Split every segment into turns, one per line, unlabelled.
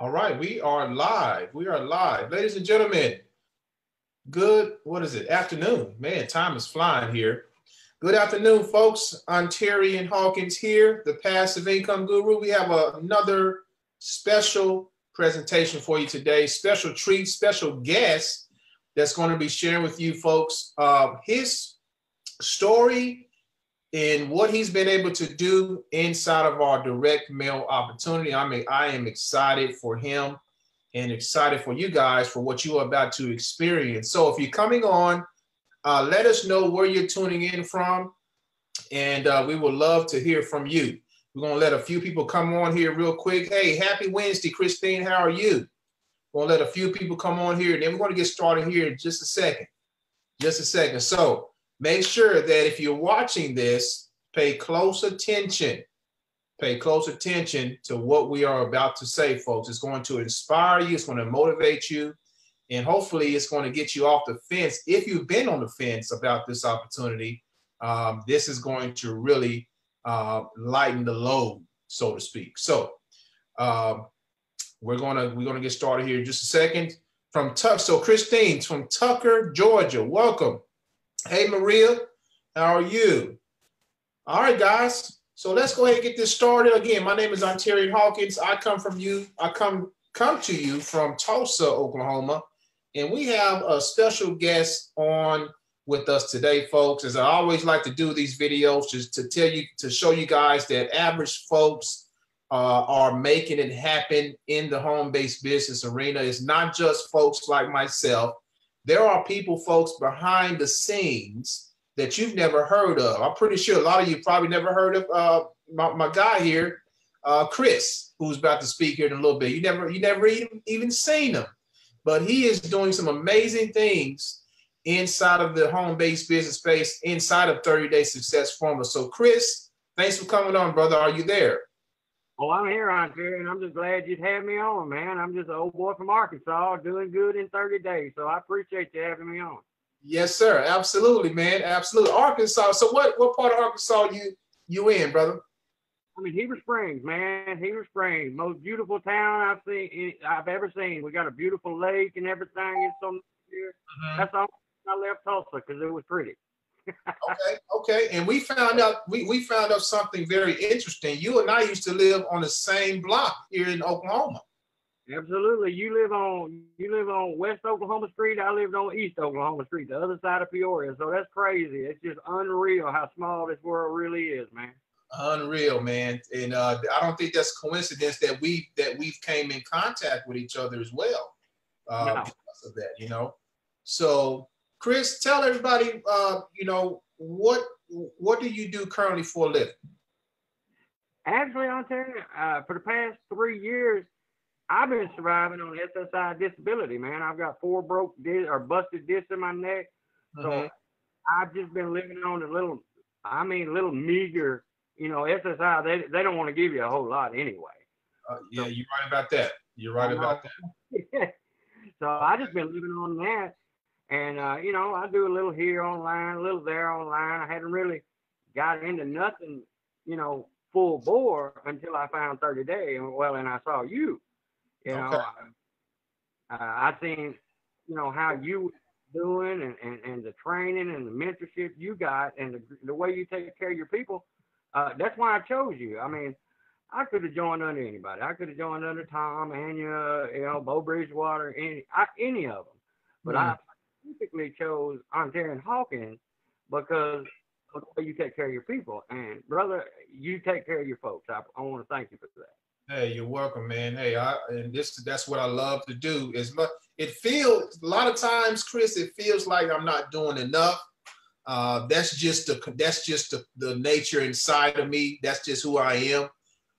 All right, we are live. We are live. Ladies and gentlemen, good, what is it, afternoon. Man, time is flying here. Good afternoon, folks. Ontarian Hawkins here, the passive income guru. We have another special presentation for you today, special treat, special guest that's going to be sharing with you folks uh, his story and what he's been able to do inside of our direct mail opportunity. I mean, I am excited for him and excited for you guys for what you are about to experience. So if you're coming on, uh, let us know where you're tuning in from, and uh, we would love to hear from you. We're gonna let a few people come on here real quick. Hey, happy Wednesday, Christine. How are you? We're gonna let a few people come on here, and then we're gonna get started here in just a second. Just a second. So make sure that if you're watching this, pay close attention. Pay close attention to what we are about to say, folks. It's going to inspire you, it's going to motivate you, and hopefully it's going to get you off the fence. If you've been on the fence about this opportunity, um, this is going to really uh, lighten the load, so to speak. So um, we're gonna we're gonna get started here in just a second. From Tuck, so Christine from Tucker, Georgia. Welcome. Hey, Maria, how are you? All right, guys. So let's go ahead and get this started. Again, my name is Ontarian Hawkins. I come from you. I come come to you from Tulsa, Oklahoma, and we have a special guest on with us today, folks. As I always like to do these videos, just to tell you to show you guys that average folks uh, are making it happen in the home-based business arena. It's not just folks like myself there are people, folks, behind the scenes that you've never heard of. I'm pretty sure a lot of you probably never heard of uh, my, my guy here, uh, Chris, who's about to speak here in a little bit. You never, you never even, even seen him, but he is doing some amazing things inside of the home-based business space, inside of 30 Day Success Formula. So, Chris, thanks for coming on, brother. Are you there?
Oh, I'm here, Andre, and I'm just glad you'd have me on, man. I'm just an old boy from Arkansas doing good in 30 days. So I appreciate you having me on.
Yes, sir. Absolutely, man. Absolutely. Arkansas. So what what part of Arkansas you you in, brother?
I mean, Heber Springs, man. Heber Springs, most beautiful town I've seen I've ever seen. We got a beautiful lake and everything. It's so here. Mm-hmm. That's all I left Tulsa because it was pretty
okay, okay. And we found out we, we found out something very interesting. You and I used to live on the same block here in Oklahoma.
Absolutely. You live on you live on West Oklahoma Street. I lived on East Oklahoma Street, the other side of Peoria. So that's crazy. It's just unreal how small this world really is, man.
Unreal, man. And uh, I don't think that's coincidence that we that we've came in contact with each other as well. Uh, no. because of that, you know. So Chris, tell everybody, uh, you know, what what do you do currently for a living?
Actually, I'll uh, for the past three years, I've been surviving on SSI disability, man. I've got four broke discs or busted discs in my neck. So mm-hmm. I've just been living on a little, I mean, little meager, you know, SSI, they, they don't want to give you a whole lot anyway.
Uh, yeah, so, you're right about that. You're right about that.
so I just been living on that. And uh, you know, I do a little here online, a little there online. I hadn't really got into nothing, you know, full bore until I found 30 Day. And well, and I saw you. You know, okay. I, I seen, you know, how you doing and, and, and the training and the mentorship you got and the, the way you take care of your people. Uh, that's why I chose you. I mean, I could have joined under anybody. I could have joined under Tom, Anya, you know, Bo Bridgewater, any I, any of them. But mm. I specifically chose Ontarian Hawkins because of the way you take care of your people. And brother, you take care of your folks. I, I want to thank you for that.
Hey, you're welcome, man. Hey, I and this that's what I love to do. Is it feels a lot of times, Chris, it feels like I'm not doing enough. Uh, that's just the that's just the, the nature inside of me. That's just who I am.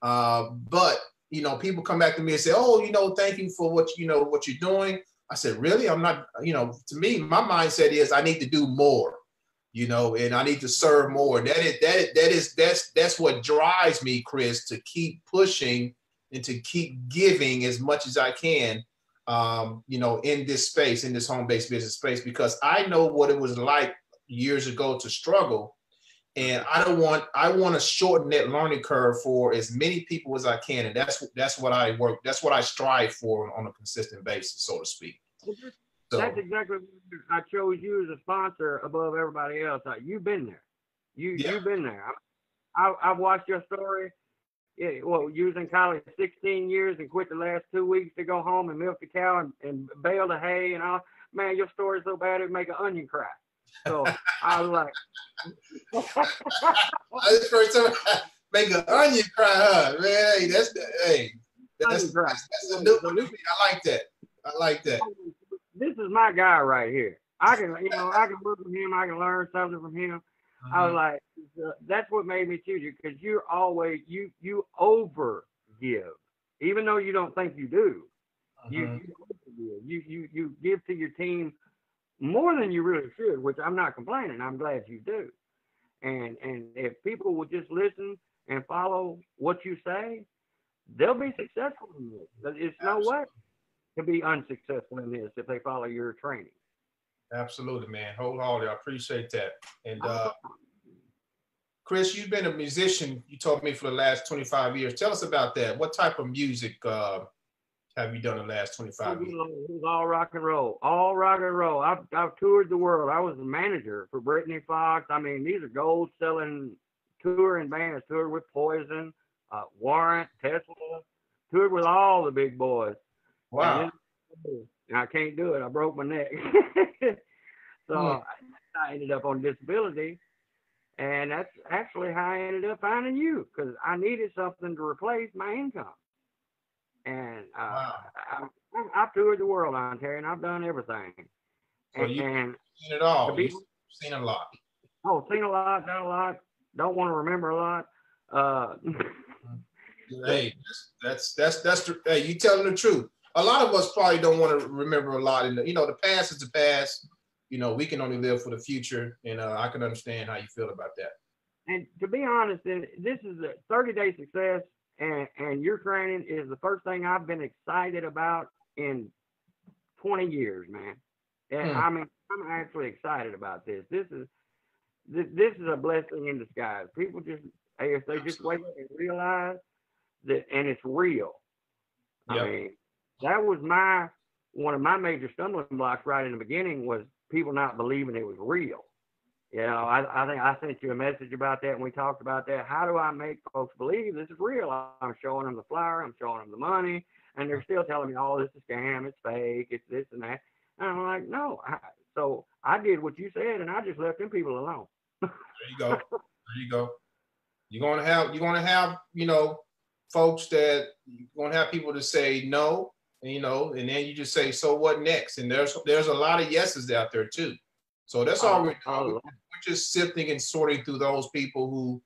Uh, but you know, people come back to me and say, "Oh, you know, thank you for what you know what you're doing." I said, really? I'm not, you know, to me, my mindset is I need to do more, you know, and I need to serve more. That is that that is that's that's what drives me, Chris, to keep pushing and to keep giving as much as I can, um, you know, in this space, in this home-based business space, because I know what it was like years ago to struggle and I don't want I want to shorten that learning curve for as many people as I can, and that's that's what I work. That's what I strive for on a consistent basis, so to speak.
So, that's exactly I chose you as a sponsor above everybody else. You've been there. You yeah. you've been there. I, I have watched your story. Yeah, well, you was in college 16 years and quit the last two weeks to go home and milk the cow and, and bale the hay and all. Man, your story's so bad it'd make an onion cry. So I was like,
that's first time make an onion cry, huh? Man, hey, that's the hey, that's, that's, that's a new, new I like that. I like that.
This is my guy right here. I can, you know, I can work with him. I can learn something from him. Mm-hmm. I was mm-hmm. like, that's what made me choose you because you're always you you over give, even though you don't think you do. Mm-hmm. You, you you you you give to your team more than you really should, which I'm not complaining. I'm glad you do. And and if people will just listen and follow what you say, they'll be successful in this. It's no way to be unsuccessful in this if they follow your training.
Absolutely, man. Hold Wholeheartedly, I appreciate that. And uh, Chris, you've been a musician. You told me for the last 25 years. Tell us about that. What type of music uh, have you done the last 25 years?
It was all rock and roll, all rock and roll. I've, I've toured the world. I was a manager for Britny Fox. I mean, these are gold selling touring bands. Toured with Poison, uh, Warrant, Tesla. Toured with all the big boys.
Wow.
And I can't do it. I broke my neck. so hmm. I ended up on disability. And that's actually how I ended up finding you because I needed something to replace my income. And uh, wow. I, have toured the world, Ontario, and I've done everything.
So and, you've seen it all. Be, you've seen a lot.
Oh, seen a lot, done a lot. Don't want to remember a lot. Uh,
hey, that's that's that's the, hey, you telling the truth. A lot of us probably don't want to remember a lot. And you know, the past is the past. You know, we can only live for the future, and uh, I can understand how you feel about that.
And to be honest, this is a 30 day success and, and your training is the first thing I've been excited about in 20 years, man. And hmm. I mean, I'm actually excited about this. This is this, this is a blessing in disguise. People just if they just wake up and realize that, and it's real. Yep. I mean, that was my one of my major stumbling blocks right in the beginning was people not believing it was real. You know, I, I think I sent you a message about that and we talked about that. How do I make folks believe this is real? I'm showing them the flower, I'm showing them the money, and they're still telling me, oh, this is scam, it's fake, it's this and that. And I'm like, no. I, so I did what you said and I just left them people alone.
there you go. There you go. You're gonna have you're gonna have, you know, folks that you're gonna have people to say no, you know, and then you just say, so what next? And there's there's a lot of yeses out there too. So that's all we're. We're just sifting and sorting through those people who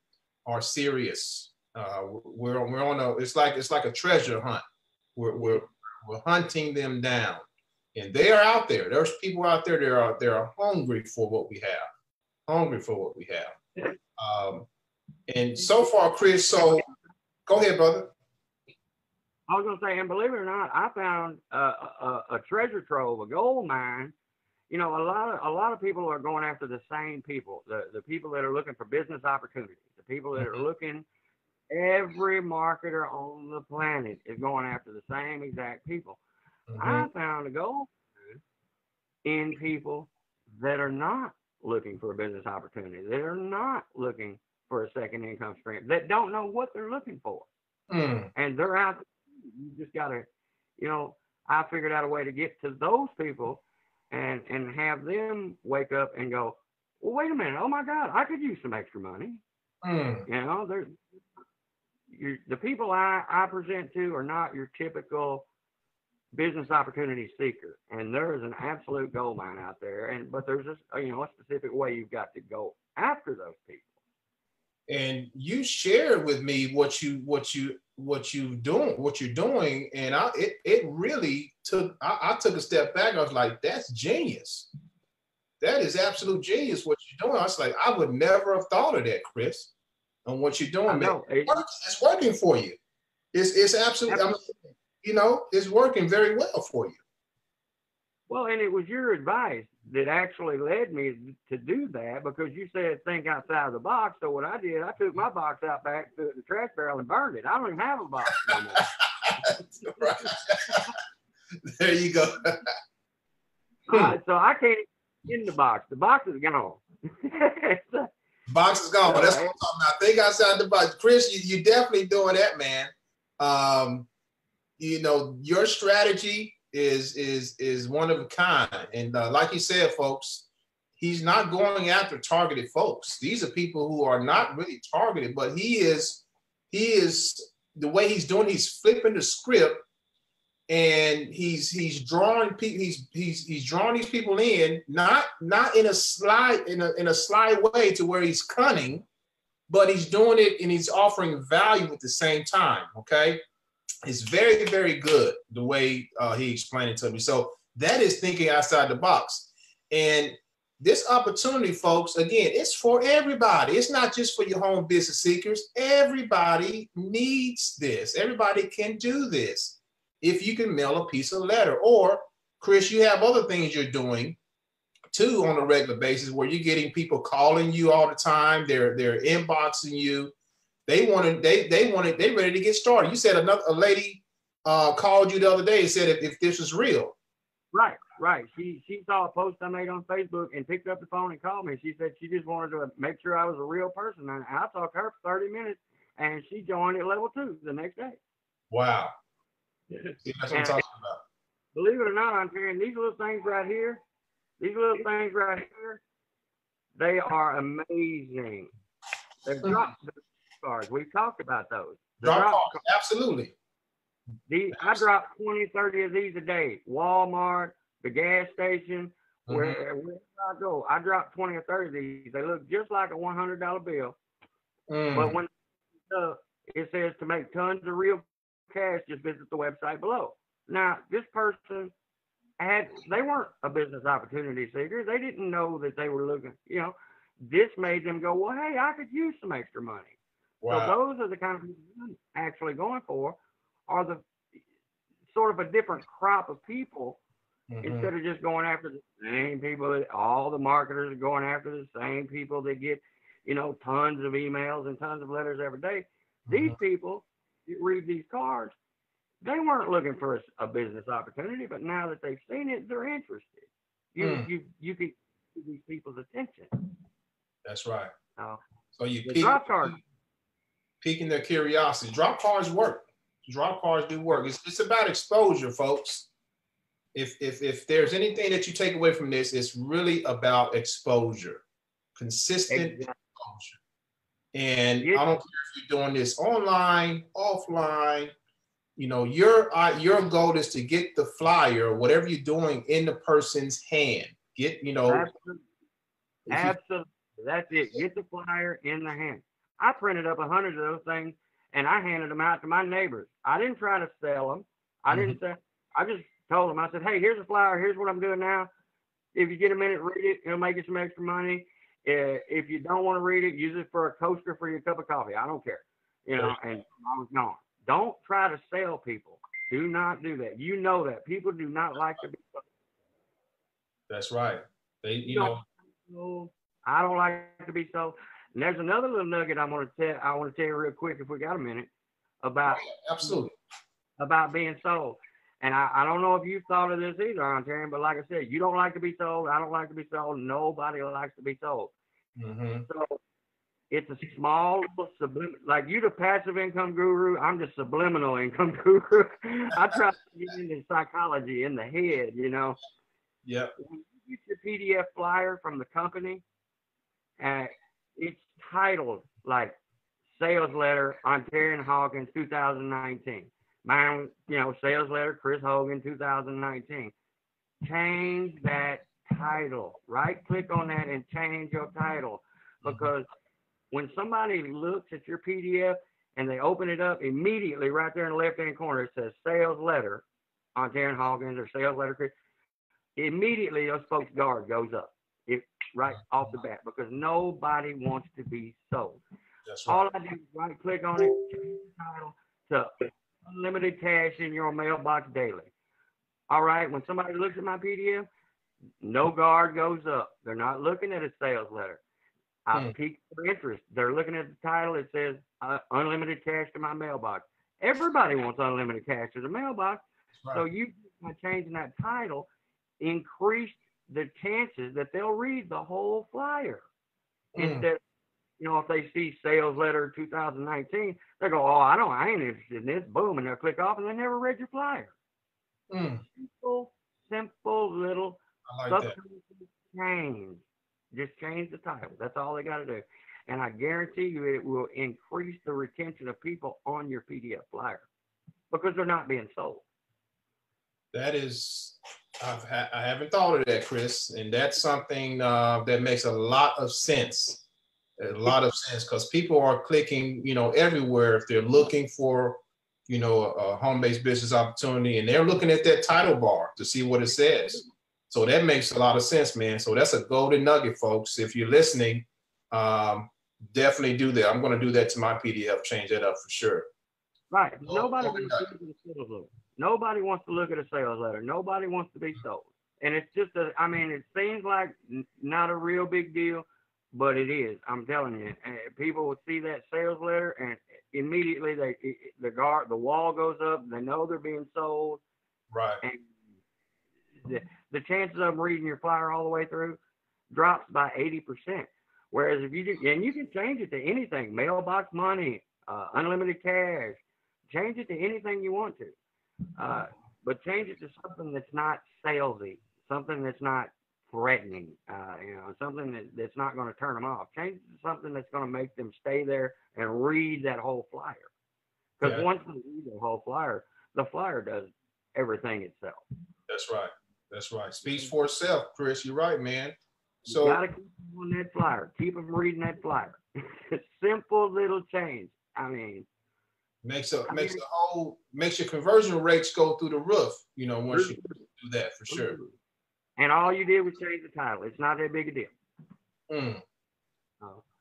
are serious. Uh, we're we're on a it's like it's like a treasure hunt. We're we're we're hunting them down, and they are out there. There's people out there that are they are hungry for what we have, hungry for what we have. Um, and so far, Chris. So go ahead, brother.
I was gonna say, and believe it or not, I found a, a, a treasure trove, a gold mine you know, a lot of a lot of people are going after the same people. The the people that are looking for business opportunities, the people that are mm-hmm. looking. Every marketer on the planet is going after the same exact people. Mm-hmm. I found a goal in people that are not looking for a business opportunity, that are not looking for a second income stream, that don't know what they're looking for, mm. and they're out. You just gotta, you know, I figured out a way to get to those people and and have them wake up and go, well, wait a minute, oh my God, I could use some extra money. Mm. You know, there's the people I, I present to are not your typical business opportunity seeker, and there is an absolute gold mine out there. And but there's a you know a specific way you've got to go after those people.
And you shared with me what you what you what you doing what you're doing, and I it it really took I, I, took a step back. I was like, that's genius. That is absolute genius what you're doing. I was like, I would never have thought of that, Chris, on what you're doing, man. It's, it's working for you. It's it's absolutely I mean, you know, it's working very well for you.
Well, and it was your advice that actually led me to do that because you said think outside of the box. So what I did, I took my box out back to the trash barrel and burned it. I don't even have a box
right. there you go.
Right, so I can't in the box. The box is gone.
box is gone. But that's what I'm talking about. Think outside the box. Chris, you, you definitely doing that, man. Um, you know, your strategy is is is one of a kind. And uh, like you said, folks, he's not going after targeted folks. These are people who are not really targeted, but he is he is the way he's doing. He's flipping the script, and he's he's drawing people. He's he's he's drawing these people in, not not in a slide in a in a sly way to where he's cunning, but he's doing it and he's offering value at the same time. Okay it's very, very good the way uh, he explained it to me. So that is thinking outside the box. And this opportunity, folks, again, it's for everybody. It's not just for your home business seekers. Everybody needs this. Everybody can do this if you can mail a piece of letter. Or, Chris, you have other things you're doing too on a regular basis where you're getting people calling you all the time. They're they're inboxing you they wanted, they they wanted, they ready to get started. You said another a lady uh, called you the other day and said if, if this is real.
Right, right. She she saw a post I made on Facebook and picked up the phone and called me. She said she just wanted to make sure I was a real person. And I talked to her for 30 minutes and she joined at level two the next day.
Wow. See, that's what I'm talking about.
Believe it or not, I'm hearing these little things right here, these little things right here, they are amazing. They're mm-hmm. drop, cards. We've talked about those.
drop, drop absolutely.
These, I drop 20, 30 of these a day. Walmart, the gas station, mm-hmm. where, wherever I go, I drop 20 or 30 of these. They look just like a $100 bill. Mm. But when uh, it says to make tons of real cash, just visit the website below. Now, this person had, they weren't a business opportunity seeker. They didn't know that they were looking, you know, this made them go, well, hey, I could use some extra money. Wow. So those are the kind of people I'm actually going for are the sort of a different crop of people mm-hmm. instead of just going after the same people that all the marketers are going after the same people that get, you know, tons of emails and tons of letters every day. Mm-hmm. These people that read these cards, they weren't looking for a, a, business opportunity, but now that they've seen it, they're interested. You mm. you you can get these people's attention.
That's right.
Uh,
so you
the card
piquing their curiosity. Drop cards work. Drop cards do work. It's, it's about exposure, folks. If, if, if there's anything that you take away from this, it's really about exposure, consistent exactly. exposure. And yeah. I don't care if you're doing this online, offline. You know, your uh, your goal is to get the flyer, whatever you're doing, in the person's hand. Get you know.
Absolutely. Absolutely. That's it. Get the flyer in the hand. I printed up a hundred of those things and I handed them out to my neighbors. I didn't try to sell them. I mm-hmm. didn't say. I just told them. I said, "Hey, here's a flyer. Here's what I'm doing now. If you get a minute, read it. It'll make you some extra money. Uh, if you don't want to read it, use it for a coaster for your cup of coffee. I don't care. You know." And I was gone. Don't try to sell people. Do not do that. You know that people do not like to be. Sold.
That's right. They, you know.
I don't like to be sold. And there's another little nugget I want to tell. I want to tell you real quick if we got a minute about
oh, absolutely
about being sold. And I, I don't know if you've thought of this either, Ontarian, but like I said, you don't like to be sold. I don't like to be sold. Nobody likes to be sold.
Mm-hmm.
So it's a small sublim- like you the passive income guru i'm the subliminal income guru i try to get into psychology in the head you know
yeah
you get your pdf flyer from the company uh, it's titled like sales letter Ontarian Hawkins 2019. Mine, you know, sales letter Chris Hogan 2019. Change that title. Right click on that and change your title because when somebody looks at your PDF and they open it up immediately right there in the left hand corner, it says sales letter on Ontarian Hawkins or sales letter Chris. Immediately, those folks' guard goes up it right off the bat because nobody wants to be sold.
That's right.
All I do is right click on it, change the title to unlimited cash in your mailbox daily. All right, when somebody looks at my PDF, no guard goes up. They're not looking at a sales letter. I
Hmm.
pique their interest. They're looking at the title. It says uh, unlimited cash to my mailbox. Everybody wants unlimited cash to the mailbox.
Right.
So you, by changing that title, increased the chances that they'll read the whole flyer.
Mm.
Instead, you know, if they see sales letter 2019, they go, "Oh, I don't, I ain't interested in this." Boom, and they'll click off, and they never read your flyer.
Mm,
Simple, simple little
I like
change. Just change the title. That's all they got to do. And I guarantee you it will increase the retention of people on your PDF flyer because they're not being sold.
That is, I've ha- I haven't thought of that, Chris, and that's something uh, that makes a lot of sense. A lot of sense because people are clicking, you know, everywhere if they're looking for, you know, a home-based business opportunity, and they're looking at that title bar to see what it says. So that makes a lot of sense, man. So that's a golden nugget, folks. If you're listening, um, definitely do that. I'm going to do that to my PDF, change that up for sure.
Right. Nobody
oh,
wants
yeah.
to look at a sales letter. Nobody wants to look at a sales letter. Nobody wants to be sold. And it's just a, I mean, it seems like n- not a real big deal, but it is. I'm telling you, people will see that sales letter and immediately they, the guard, the wall goes up. They know they're being sold,
Right.
and the, the chances of them reading your flyer all the way through drops by 80%. Whereas if you do, and you can change it to anything, mailbox money, uh, unlimited cash, change it to anything you want to. Uh, but change it to something that's not salesy, something that's not threatening, uh, you know, something that, that's not going to turn them off. Change it to something that's going to make them stay there and read that whole flyer. Because
Yeah.
once they read the whole flyer, the flyer does everything itself.
That's right. That's right. Speaks for itself, Chris. You're right, man.
you
So
gotta keep them on that flyer. Keep them reading that flyer. Simple little change. I mean,
makes a makes the whole makes your conversion rates go through the roof. You know, once you do that for sure.
And all you did was change the title. It's not that big a deal.
Mm.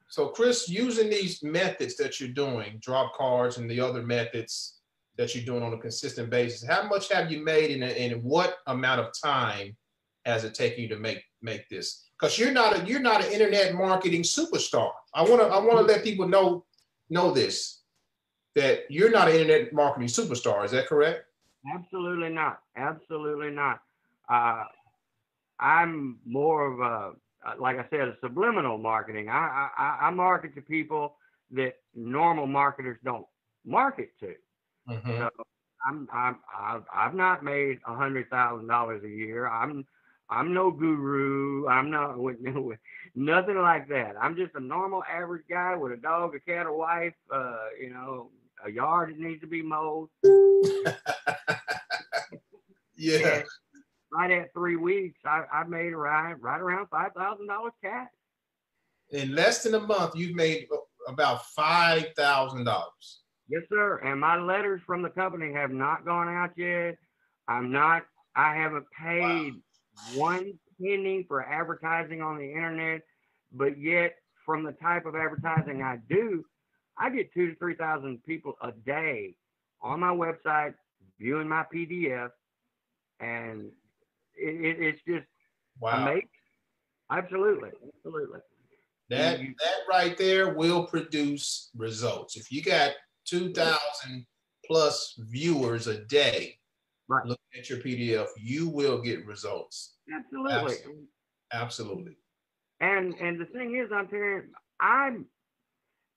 So, Chris, using these methods that you're doing, drop cards and the other methods that you're doing on a consistent basis, how much have you made and in what amount of time has it taken you to make make this? Because you're not a you're not an internet marketing superstar. I want to I want to let people know know this that you're not an internet marketing superstar. Is that correct?
Absolutely not. Absolutely not. Uh, I'm more of a, like I said, a subliminal marketing. I, I, I market to people that normal marketers don't market to.
Mhm.
So I'm, I'm, I've, I've not made a hundred thousand dollars a year. I'm, I'm no guru. I'm not with, with nothing like that. I'm just a normal average guy with a dog, a cat, a wife, uh, you know, a yard that needs to be mowed.
Yeah.
And right at three weeks, I, I made right, right around five thousand dollars cash.
In less than a month, you've made about five thousand dollars.
Yes, sir. And my letters from the company have not gone out yet. I'm not. I haven't paid one penny for advertising on the internet, but yet from the type of advertising I do, I get two to three thousand people a day on my website viewing my PDF, and it, it, it's just
Wow.
amazing. Absolutely, absolutely.
That
You-
that right there will produce results. If you got two thousand plus viewers a day
Right.
looking at your PDF, you will get results.
Absolutely.
Absolutely. Absolutely.
And and the thing is, I'm telling I'm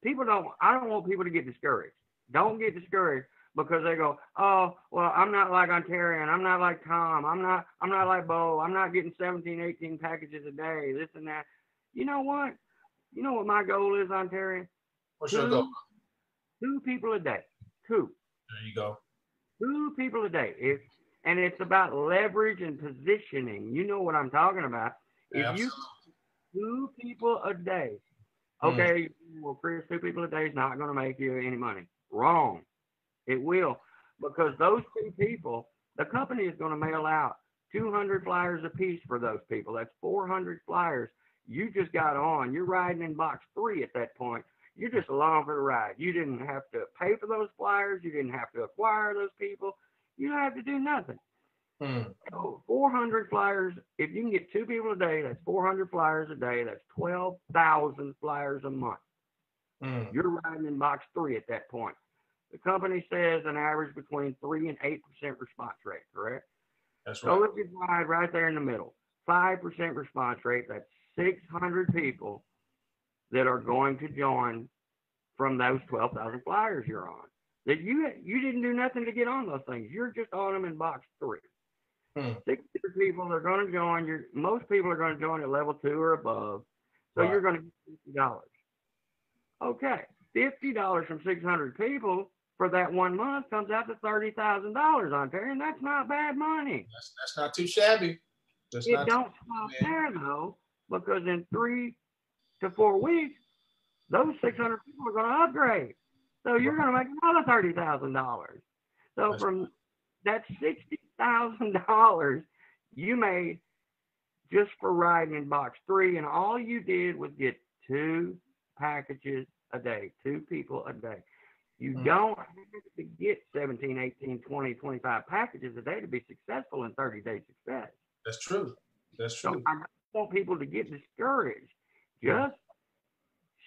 people don't I don't want people to get discouraged. Don't get discouraged because they go, oh well, I'm not like Ontarian, I'm not like Tom, I'm not I'm not like Bo, I'm not getting 17, 18 packages a day, this and that. You know what? You know what my goal is, Ontarian?
What's your goal?
Two people a day. Two.
There you go.
two people a day. If and it's about leverage and positioning. You know what I'm talking about. If you two people a day,
Hmm.
okay, well, Chris, two people a day is not going to make you any money. Wrong. It will because those two people, the company is going to mail out 200 flyers a piece for those people. That's 400 flyers. You just got on. You're riding in box three at that point. You're just along for the ride. You didn't have to pay for those flyers. You didn't have to acquire those people. You don't have to do nothing.
Mm.
So 400 flyers. If you can get two people a day, that's 400 flyers a day. That's 12,000 flyers a month.
Mm.
You're riding in box three at that point. The company says an average between three and eight percent response rate. Correct.
That's
So
right.
let's just ride right there in the middle. Five percent response rate. That's 600 people that are going to join from those 12,000 flyers you're on. That you you didn't do nothing to get on those things. You're just on them in box three.
Hmm.
600 people are going to join. Your most people are going to join at level two or above. So
Right.
you're going to get fifty dollars. Okay, fifty dollars from 600 people for that one month comes out to thirty thousand dollars on there, and that's not bad money.
That's, that's not too shabby. That's
It
not
don't stop there though, because in three to four weeks, those 600 people are going to upgrade. So you're going to make another thirty thousand dollars. So
That's-
from that sixty thousand dollars you made just for riding in box three, and all you did was get two packages a day, two people a day. You
Mhm.
don't have to get 17, 18, 20, 25 packages a day to be successful in 30 day success.
That's true. That's
So
true.
I don't want people to get discouraged. Just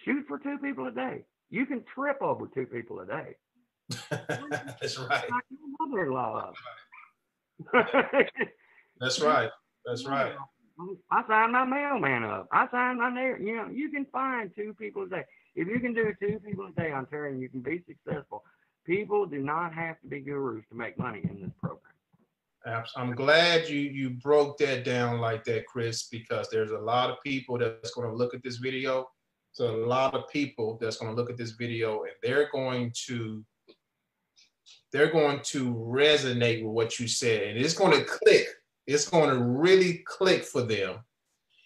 shoot for two people a day. You can trip over two people a day.
That's right.
Mother-in-law.
That's right. That's right.
I signed my mailman up. I signed my neighbor. You know, you can find two people a day. If you can do two people a day, I'm telling you, you can be successful. People do not have to be gurus to make money in this program.
Abs- I'm glad you you broke that down like that, Chris, because there's a lot of people that's going to look at this video. So a lot of people that's going to look at this video and they're going to they're going to resonate with what you said, and it's going to click. It's going to really click for them,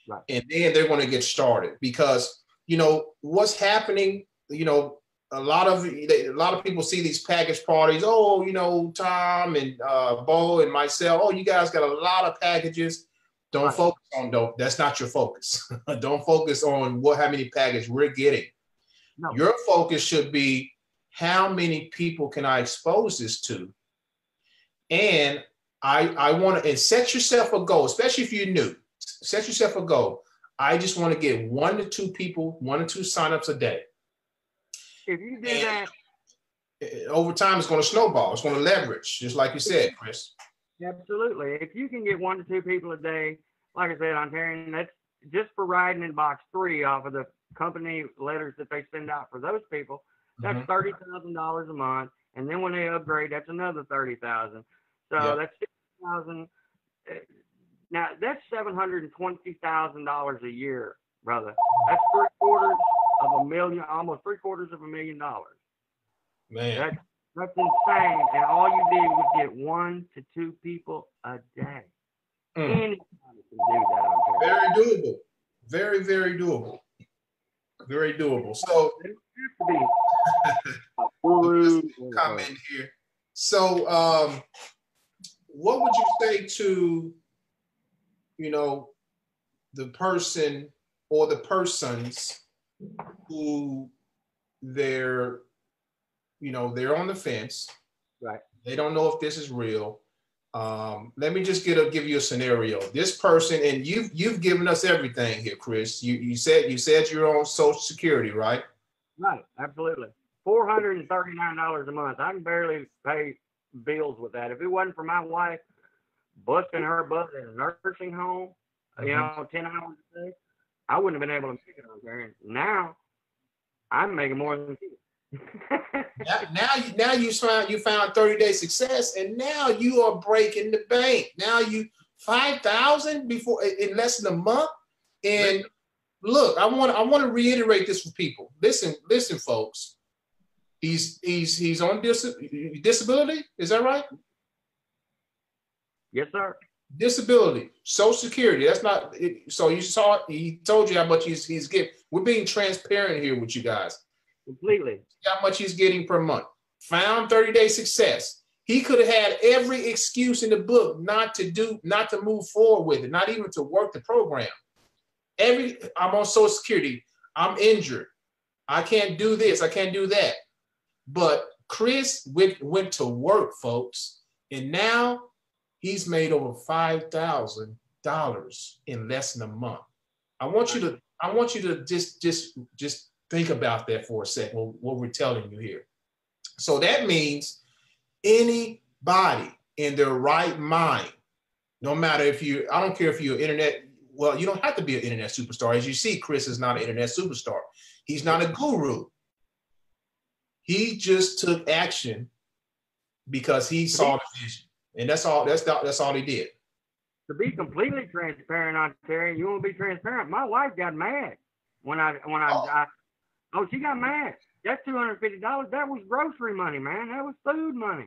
Right.
and then they're going to get started because you know what's happening. You know, a lot of a lot of people see these package parties. Oh, you know, Tom and uh, Bo and myself. Oh, you guys got a lot of packages. Don't
Right.
focus on though. That's not your focus. Don't focus on what how many packages we're getting.
No.
Your focus should be how many people can I expose this to, and I I want to and set yourself a goal, especially if you're new. Set yourself a goal. I just want to get one to two people, one or two signups a day
If you do
And-
that,
over time it's going to snowball. It's going to leverage, just like you said, Chris.
Absolutely. If you can get one to two people a day, like I said, Ontarian, that's just for riding in box three off of the company letters that they send out for those people. That's
Mhm.
thirty thousand dollars a month, and then when they upgrade, that's another thirty thousand. So
Yep.
that's six thousand. Now that's seven hundred and twenty thousand dollars a year, brother. That's three quarters of a million, almost three quarters of a million dollars.
Man,
That's that's insane. And all you did was get one to two people a day.
Mm.
Anybody can do that.
Very doable. Very, very doable. Very doable. So
It don't to be
comment here. So um what would you say to you know the person or the persons who they're you know they're on the fence?
Right.
they don't know if this is real. Um, let me just get a, give you a scenario. This person and you've you've given us everything here chris. You you said you said you're on social security right
Right, absolutely. Four hundred and thirty-nine dollars a month. I can barely pay bills with that. If it wasn't for my wife busting her butt in a nursing home, you
Mhm.
know, ten hours a day, I wouldn't have been able to make it on there. Now I'm making more than she.
now, now you now you found you found 30 day success and now you are breaking the bank now you 5000 before in less than a month and look i want i want to reiterate this for people listen listen folks he's he's he's on dis- disability is that right
yes, sir.
disability social security that's not it, so you saw he told you how much he's he's getting we're being transparent here with you guys
Completely.
how much he's getting per month. Found 30 day success. He could have had every excuse in the book not to do, not to move forward with it, not even to work the program. Every I'm on Social Security, I'm injured. I can't do this, I can't do that. But Chris went, went to work, folks, and now He's made over five thousand dollars in less than a month. I want you to I want you to just just just think about that for a second. What, what we're telling you here. So that means anybody in their right mind, no matter if you, I don't care if you're internet, well, you don't have to be an internet superstar. As you see, Chris is not an internet superstar. He's not a guru. He just took action because he saw the vision. And that's all that's that's all he did.
To be completely transparent on Terry, you want to be transparent. My wife got mad when I when I, oh, I, oh she got mad. That's two hundred fifty dollars. That was grocery money, man. That was food money.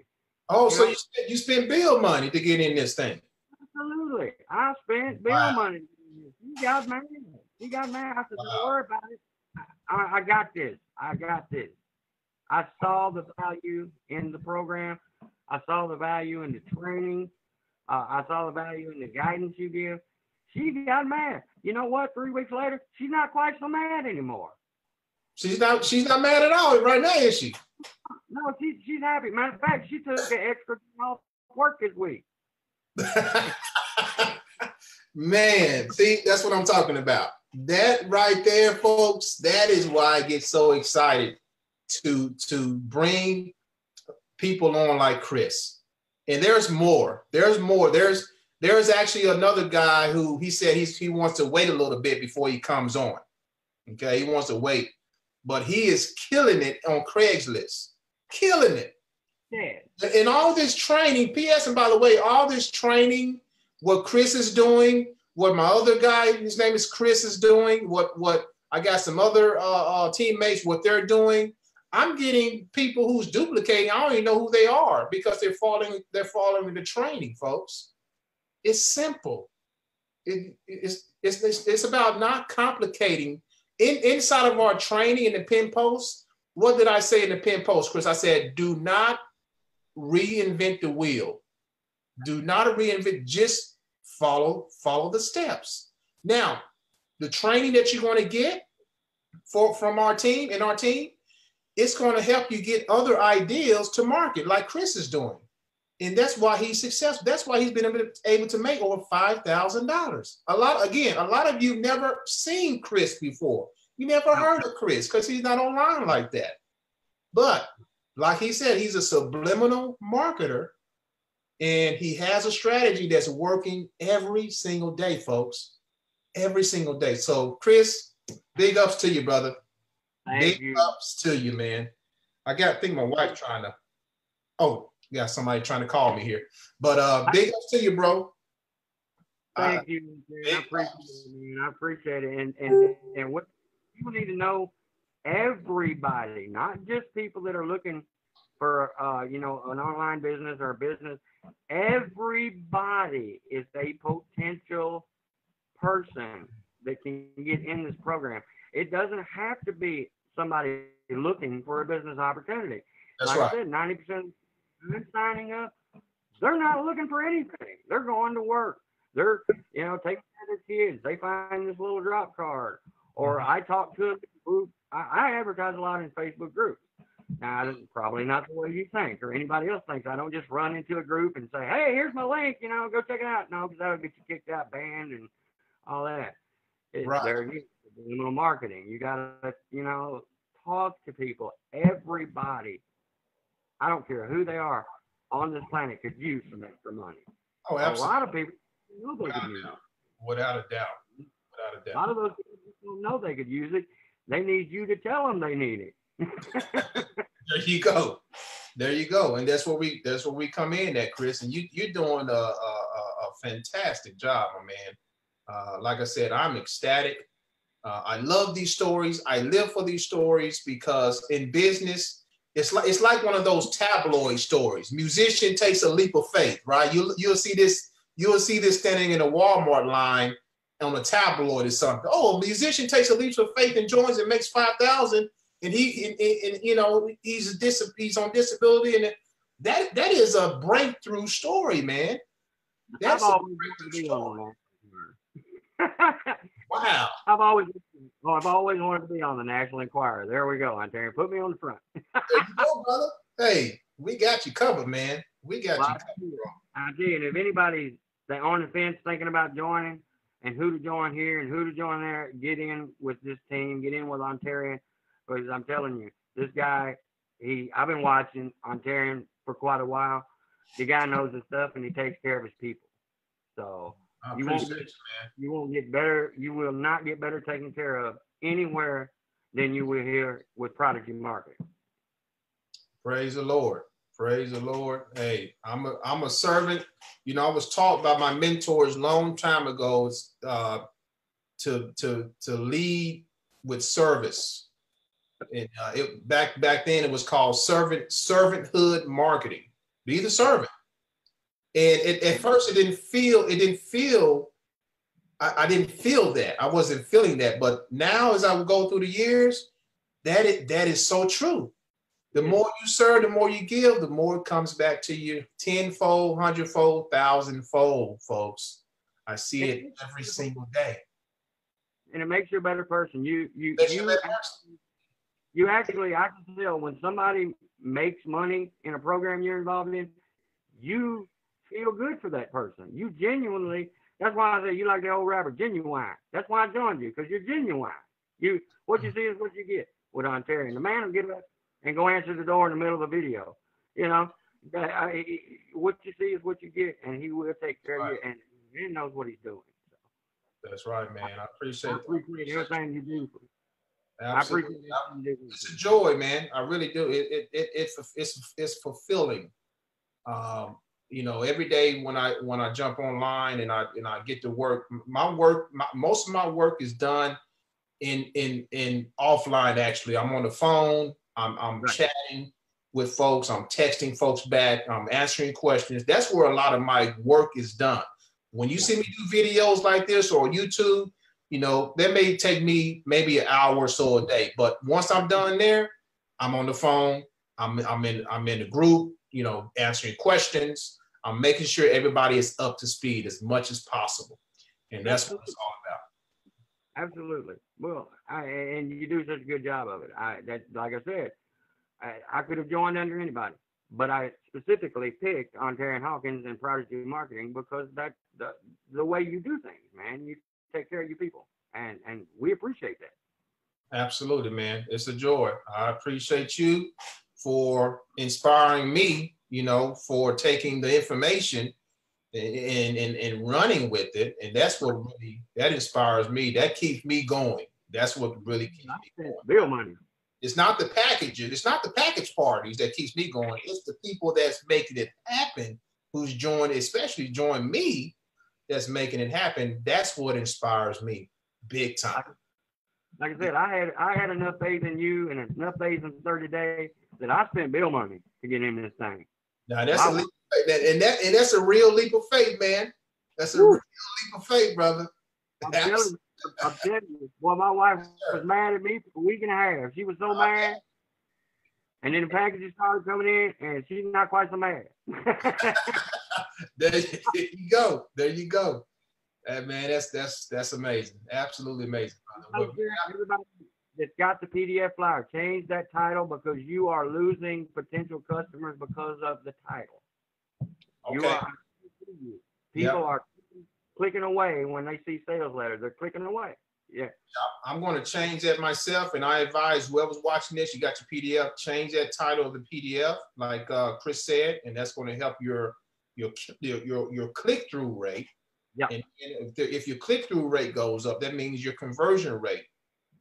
Oh, you so know? you spent, you spent bill money to get in this thing?
Absolutely, I spent bill wow. money. You got mad. You got mad. I said, wow. "Don't worry about it. I, I got this. I got this." I saw the value in the program. I saw the value in the training. Uh, I saw the value in the guidance you give. She got mad. You know what? Three weeks later, she's not quite so mad anymore.
She's not. She's not mad at all right now, is she?
No, she's she's happy. Matter of fact, she took an extra off work this week.
Man, see, that's what I'm talking about. That right there, folks. That is why I get so excited to to bring people on like Chris. And there's more. There's more. There's there's actually another guy who he said he's he wants to wait a little bit before he comes on. Okay, he wants to wait, but he is killing it on Craigslist, killing it. Yeah. And all this training, P.S. And by the way, all this training, what Chris is doing, what my other guy, his name is Chris, is doing, what what I got some other uh, uh, teammates, what they're doing. I'm getting people who's duplicating. I don't even know who they are because they're following they're following the training, folks. It's simple. It, it's, it's, it's about not complicating. In, inside of our training in the pin post, what did I say in the pin post, Chris? I said, do not reinvent the wheel. Do not reinvent, just follow, follow the steps. Now, the training that you're going to get for, from our team and our team, it's going to help you get other ideas to market like Chris is doing. And that's why he's successful. That's why he's been able to, able to make over $5,000. A lot, again, a lot of you never seen Chris before. You never heard of Chris because he's not online like that. But like he said, he's a subliminal marketer and he has a strategy that's working every single day, folks. Every single day. So, Chris, big ups to you, brother. Thank Big you. ups to you, man. I got to think my wife trying to. Oh, got somebody trying to call me here. But uh, big ups to you,
bro. Thank uh, you. Man. I appreciate it, man. I appreciate it. And and and what people need to know, everybody, not just people that are looking for uh, you know, an online business or a business, everybody is a potential person that can get in this program. It doesn't have to be somebody looking for a business opportunity.
That's
like
right.
I said, 90% of signing up, they're not looking for anything. They're going to work. They're, you know, taking care of their kids. They find this little drop card. Or mm-hmm. I talk to a group. I, I advertise a lot in Facebook groups. Now, probably not the way you think or anybody else thinks. I don't just run into a group and say, hey, here's my link, you know, go check it out. No, because that would get you kicked out, banned, and all that. It's right. There, subliminal marketing. You gotta, you know, talk to people. Everybody, I don't care who they are on this planet, could use some extra money.
Oh, absolutely.
A lot of people know they could use it.
Without a doubt. Without a doubt.
A lot of those people don't know they could use it. They need you to tell them they need it.
There you go. There you go. And that's where we that's where we come in at, Chris. And you you're doing a, a, a fantastic job, my man. Uh, like I said, I'm ecstatic. Uh, I love these stories. I live for these stories because in business, it's like it's like one of those tabloid stories. Musician takes a leap of faith, right? You you'll see this you'll see this standing in a Walmart line on a tabloid or something. Oh, a musician takes a leap of faith and joins and makes five thousand, and he and, and, and, you know he's a dis- he's on disability, and that that is a breakthrough story, man. That's a breakthrough story. Wow.
I've always well, oh, I've always wanted to be on the National Enquirer. There we go, Ontario. Put me on the front.
there you go, brother. Hey, we got you covered, man. We got well, you covered.
I tell you, if anybody's they on the fence thinking about joining and who to join here and who to join there, get in with this team, get in with Ontarian, because I'm telling you, this guy, he I've been watching Ontarian for quite a while. The guy knows his stuff and he takes care of his people. So You won't, get,
you man.
you won't get better. You will not get better taken care of anywhere than you will here with Prodigy Marketing.
Praise the Lord. Praise the Lord. Hey, I'm a I'm a servant. You know, I was taught by my mentors long time ago uh, to to to lead with service. And uh, it back back then it was called servant servanthood marketing. Be the servant. And it, at first it didn't feel it didn't feel I, I didn't feel that. I wasn't feeling that. But now as I would go through the years, that is, that is so true. The more you serve, the more you give, the more it comes back to you tenfold, hundredfold, thousandfold, folks. I see it every single day.
And it makes you a better person. You you
you
you,
a better person.
You actually I can tell when somebody makes money in a program you're involved in, you feel good for that person. You genuinely that's why I say you like the old rapper, genuine. That's why I joined you, because you're genuine. You what you see is what you get with Ontarian. The man will get up and go answer the door in the middle of a video. You know, that I, what you see is what you get, and he will take care of you, and he knows what he's doing.
That's right, man. I appreciate
I appreciate everything you do. I
Absolutely. It's a joy, man. I really do. It, it, it it's it's it's fulfilling. Um, you know, every day when I when I jump online and I and I get to work, my work, my, most of my work is done in in in offline. Actually, I'm on the phone. I'm I'm
Right.
chatting with folks. I'm texting folks back. I'm answering questions. That's where a lot of my work is done. When you see me do videos like this or YouTube, you know, that may take me maybe an hour or so a day. But once I'm done there, I'm on the phone. I'm I'm in I'm in the group, you know, answering questions. I'm making sure everybody is up to speed as much as possible. And that's what it's all about.
Absolutely. Well, I, and you do such a good job of it. I that like I said, I, I could have joined under anybody, but I specifically picked Ontarian Hawkins and Prodigy Marketing because that's the the way you do things, man. You take care of your people, and and we appreciate that.
Absolutely, man. It's a joy. I appreciate you for inspiring me, you know, for taking the information and, and, and running with it. And that's what really that inspires me. That keeps me going. That's what really keeps me going.
Bill money.
It's not the packages, it's not the package parties that keeps me going. It's the people that's making it happen, who's joined, especially join me, that's making it happen. That's what inspires me big time.
Like I said, I had I had enough faith in you and enough faith in 30 days that I spent bill money to get in this thing.
Now that's a leap of faith. and that and that's a real leap of faith, man. That's a
Woo.
real leap of faith, brother.
I'm telling you, I'm telling you. Boy, my wife was mad at me for a week and a half. She was so oh, mad. And then the packages started coming in, and she's not quite so mad.
there you go. There you go. Man, that's that's that's amazing. Absolutely amazing, Brother.
Everybody that's got the PDF flyer, change that title because you are losing potential customers because of the title. You
okay.
are, people are clicking away when they see sales letters. They're clicking away. Yeah.
I'm going to change that myself, and I advise whoever's watching this, you got your PDF, change that title of the PDF, like uh, Chris said, and that's going to help your your your your, click through rate.
Yeah.
And, and if, the, if your click through rate goes up, that means your conversion rate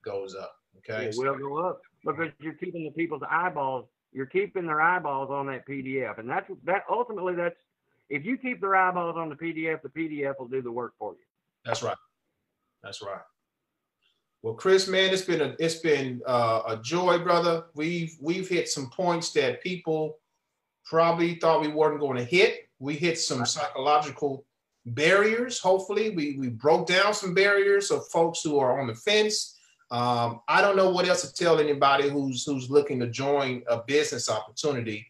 goes up. Okay.
It will go up because you're keeping the people's eyeballs. You're keeping their eyeballs on that PDF, and that's that. Ultimately, that's if you keep their eyeballs on the PDF, the PDF will do the work for you.
That's right. That's right. Well, Chris, man, it's been a it's been uh, a joy, brother. We've we've hit some points that people probably thought we weren't going to hit. We hit some psychological barriers. Hopefully, we we broke down some barriers of folks who are on the fence. Um, I don't know what else to tell anybody who's who's looking to join a business opportunity.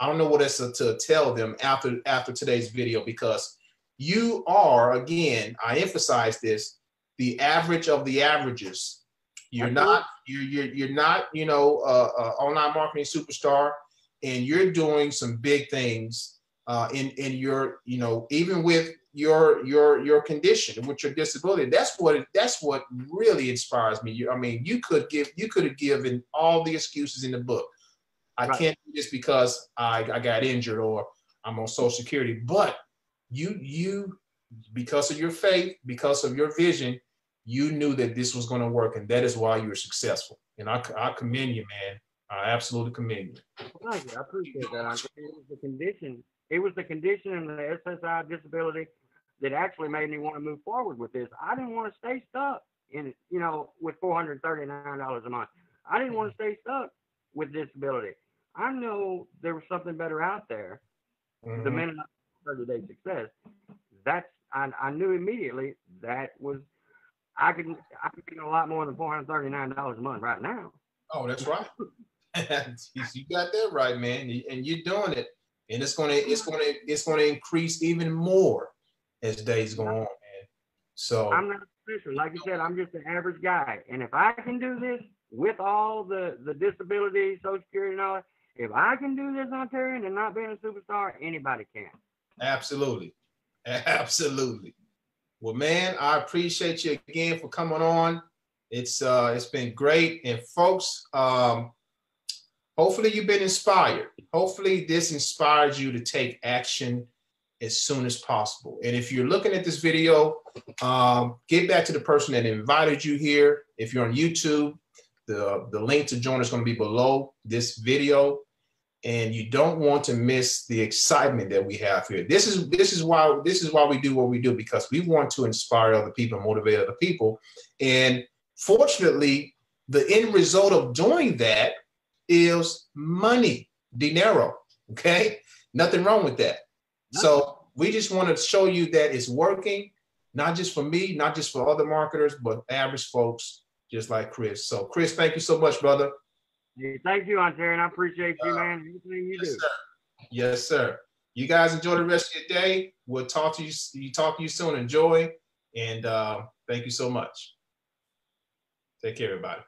I don't know what else to, to tell them after after today's video because you are again. I emphasize this the average of the averages. You're not you're you're you're not you know uh, uh, online marketing superstar, and you're doing some big things uh, in in your you know even with your your your condition with your disability. That's what that's what really inspires me. You, i mean you could give you could have given all the excuses in the book. I right. can't do this because I, I got injured or i'm on social security but you you because of your faith because of your vision you knew that this was going to work and that is why you were successful. And i, I commend you man. I absolutely commend
you. I appreciate that. It was the condition it was the condition and the ssi disability that actually made me want to move forward with this. I didn't want to stay stuck in, you know, with $439 a month. I didn't want to stay stuck with disability. I know there was something better out there. Mm-hmm. The minute I started day success, that's I, I knew immediately that was I could I could get a lot more than four hundred thirty nine dollars a month right now.
Oh, that's right. you got that right, man, and you're doing it, and it's gonna it's gonna it's gonna increase even more as days go on, man. So
I'm not special. Like you said, I'm just an average guy. And if I can do this with all the, the disability, social security and all that, if I can do this Ontarian not being a superstar, anybody can.
Absolutely. Absolutely. Well, man, I appreciate you again for coming on. It's uh it's been great. And folks, um, hopefully you've been inspired. Hopefully this inspires you to take action as soon as possible. And if you're looking at this video, um, get back to the person that invited you here. If you're on YouTube, the, the link to join is going to be below this video. And you don't want to miss the excitement that we have here. This is this is why this is why we do what we do because we want to inspire other people, motivate other people. And fortunately, the end result of doing that is money, dinero. Okay, nothing wrong with that. So we just want to show you that it's working, not just for me, not just for other marketers, but average folks just like Chris. So Chris, thank you so much, brother.
Hey, thank you, Ontario. And I appreciate you, uh, man. Everything you
yes,
do.
Sir. Yes, sir. You guys enjoy the rest of your day. We'll talk to you. You talk to you soon. Enjoy, and uh, thank you so much. Take care, everybody.